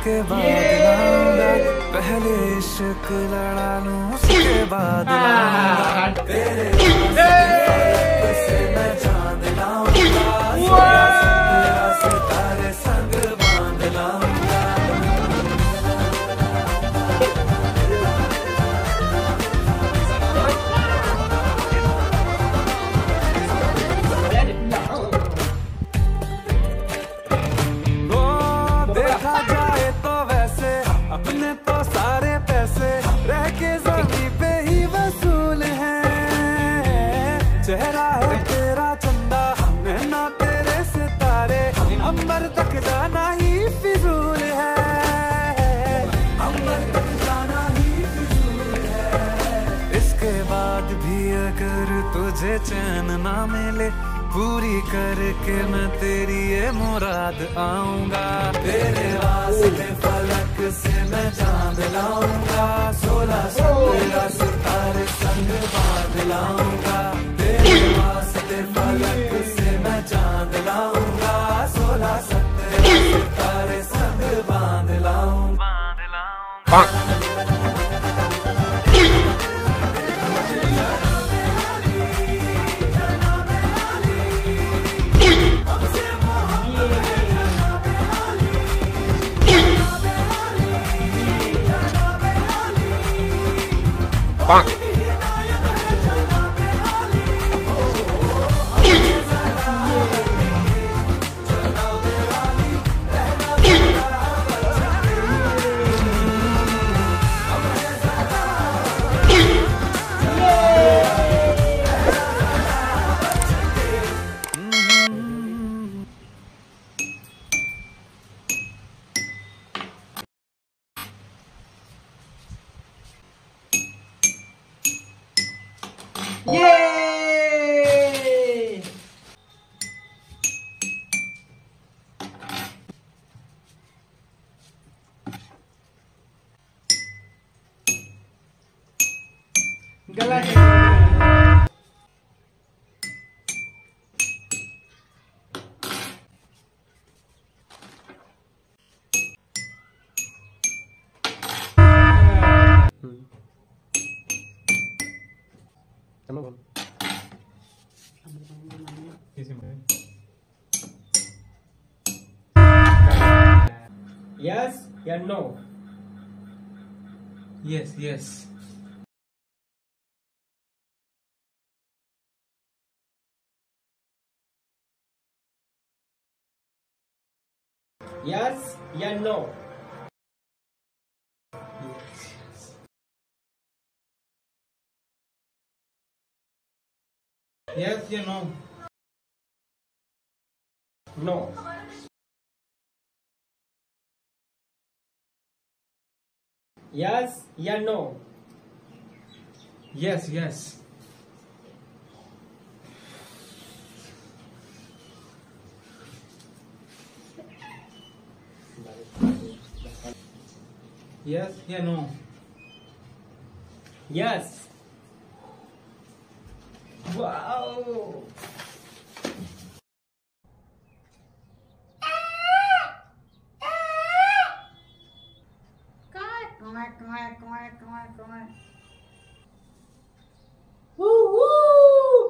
उसके बाद पहले इश्क लड़ा लूँ उसके बाद तुझे चैन ना मिले पूरी करके मैं तेरी ये मुराद आऊँगा। तेरे वास्ते फलक से मैं चाँद लाऊँगा सोलह सत्रह सितारे संग बाँध लाऊँगा। तेरे वास्ते फलक से मैं चाँद लाऊँगा सोलह सत्रह सितारे संग बाँध लाऊँगा। Bonk. Yeay! Galera, Yay! गला Yes या no? Yes, yes. Yes या no? Yes, you know. No. Yes या no? Yes, yes. Yes, yeah, no. Yes. Wow. Woo woo.